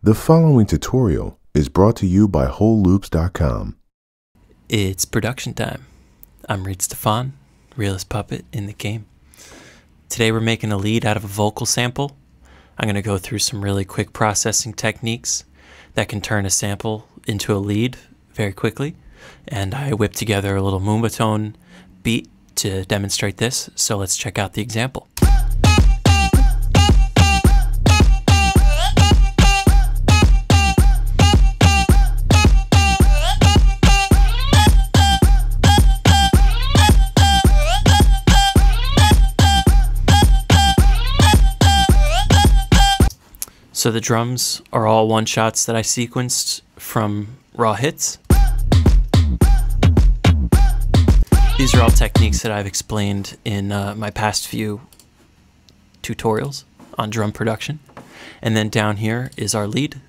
The following tutorial is brought to you by WholeLoops.com. It's production time. I'm Reid Stefan, realist puppet in the game. Today we're making a lead out of a vocal sample. I'm going to go through some really quick processing techniques that can turn a sample into a lead very quickly. And I whipped together a little Moombahton beat to demonstrate this, so let's check out the example. So the drums are all one shots that I sequenced from raw hits. These are all techniques that I've explained in uh, my past few tutorials on drum production. And then down here is our lead.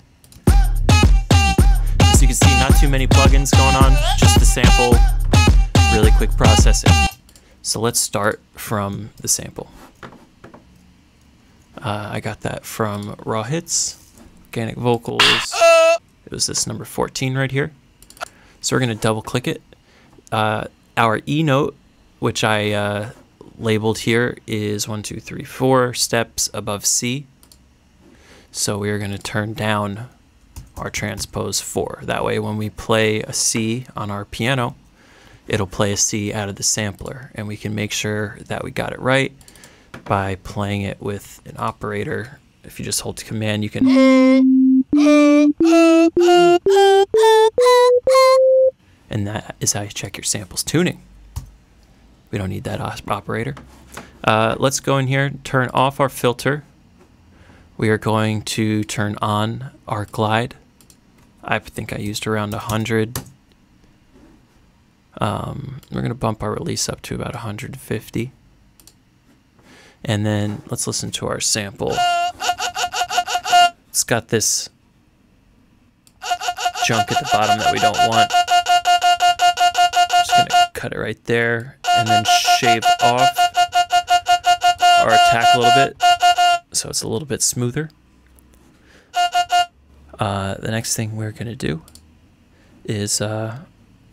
As you can see, not too many plugins going on, just the sample, really quick processing. So let's start from the sample. Uh, I got that from Raw Hits, Organic Vocals. It was this number 14 right here. So we're going to double click it. Uh, our E note, which I uh, labeled here, is one, two, three, four steps above C. So we are going to turn down our transpose 4. That way when we play a C on our piano, it'll play a C out of the sampler and we can make sure that we got it right by playing it with an operator. If you just hold command, you can. And that is how you check your samples tuning. We don't need that operator. Uh, let's go in here, turn off our filter. We are going to turn on our glide. I think I used around 100. Um, we're going to bump our release up to about 150. And then let's listen to our sample. It's got this junk at the bottom that we don't want. I'm Just gonna cut it right there and then shave off our attack a little bit so it's a little bit smoother. Uh, the next thing we're gonna do is uh,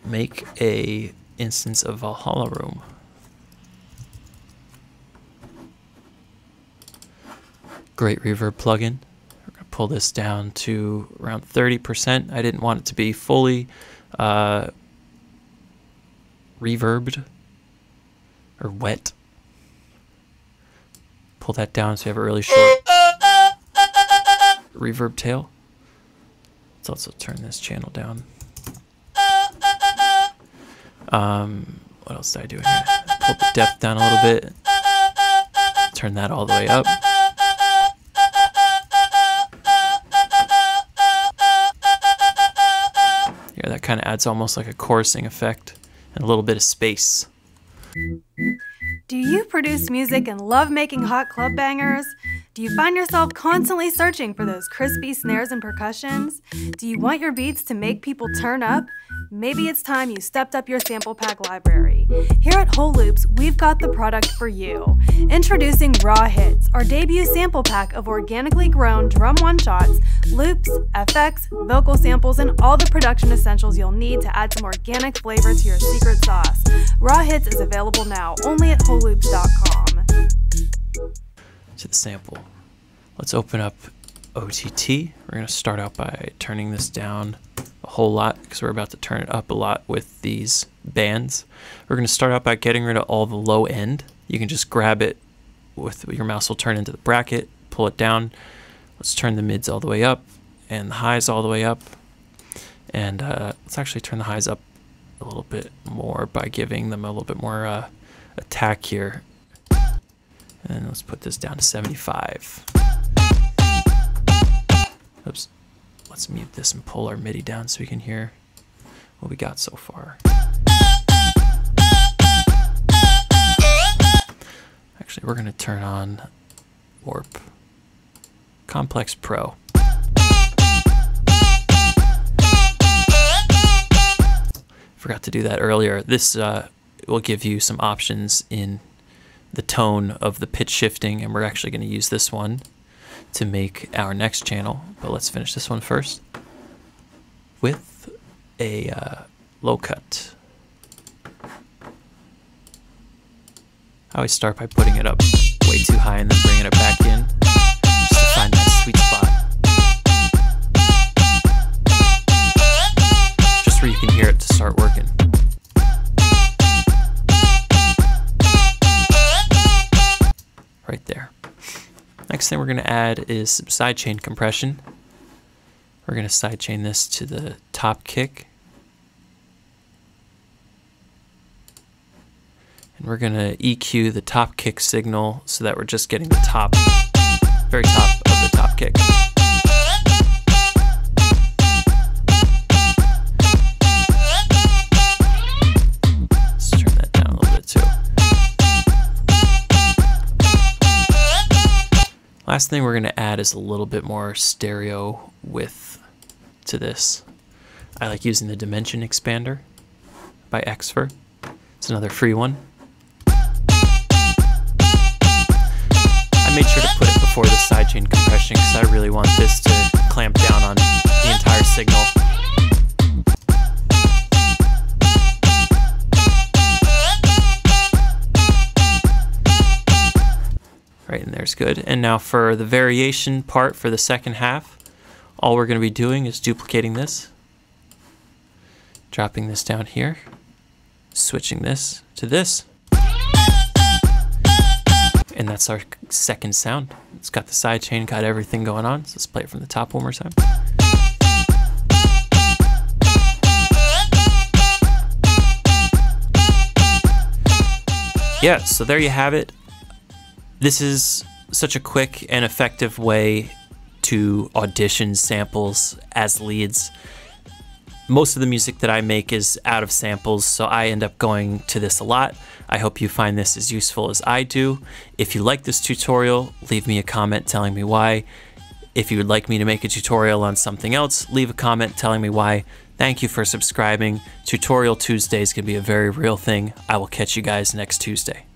make a instance of Valhalla Room. Great reverb plugin. We're going to pull this down to around 30%. I didn't want it to be fully uh, reverbed or wet. Pull that down so you have a really short reverb tail. Let's also turn this channel down. Um, what else did I do here? Pull the depth down a little bit. Turn that all the way up. Kind of adds almost like a chorusing effect and a little bit of space. Do you produce music and love making hot club bangers? Do you find yourself constantly searching for those crispy snares and percussions? Do you want your beats to make people turn up? Maybe it's time you stepped up your sample pack library. Here at Whole Loops, we've got the product for you. Introducing Raw Hits, our debut sample pack of organically grown drum one shots, loops, effects, vocal samples, and all the production essentials you'll need to add some organic flavor to your secret sauce. Raw Hits is available now only at WholeLoops.com. To the sample. Let's open up OTT. We're going to start out by turning this down a whole lot because we're about to turn it up a lot with these bands. We're going to start out by getting rid of all the low end. You can just grab it with your mouse will turn into the bracket, pull it down. Let's turn the mids all the way up and the highs all the way up. And uh, let's actually turn the highs up a little bit more by giving them a little bit more uh, attack here. And let's put this down to 75. Oops. Let's mute this and pull our MIDI down so we can hear what we got so far. Actually, we're going to turn on Warp Complex Pro. Forgot to do that earlier. This uh, will give you some options in the tone of the pitch shifting, and we're actually going to use this one to make our next channel, but let's finish this one first with a uh, low cut. I always start by putting it up way too high and then bringing it back in just to find that sweet spot. Just where you can hear it to start working. Next thing we're going to add is some sidechain compression. We're going to sidechain this to the top kick. And we're going to EQ the top kick signal so that we're just getting the top, very top of the top kick. Last thing we're going to add is a little bit more stereo width to this. I like using the Dimension Expander by Xfer. It's another free one. I made sure to put it before the sidechain compression because I really want this to clamp down on the entire signal. Good. And now for the variation part for the second half, all we're going to be doing is duplicating this, dropping this down here, switching this to this. And that's our second sound. It's got the side chain, got everything going on. So let's play it from the top one more time. Yeah, so there you have it. This is such a quick and effective way to audition samples as leads. Most of the music that I make is out of samples, so I end up going to this a lot. I hope you find this as useful as I do. If you like this tutorial, leave me a comment telling me why. If you would like me to make a tutorial on something else, leave a comment telling me why. Thank you for subscribing. Tutorial Tuesdays can be a very real thing. I will catch you guys next Tuesday.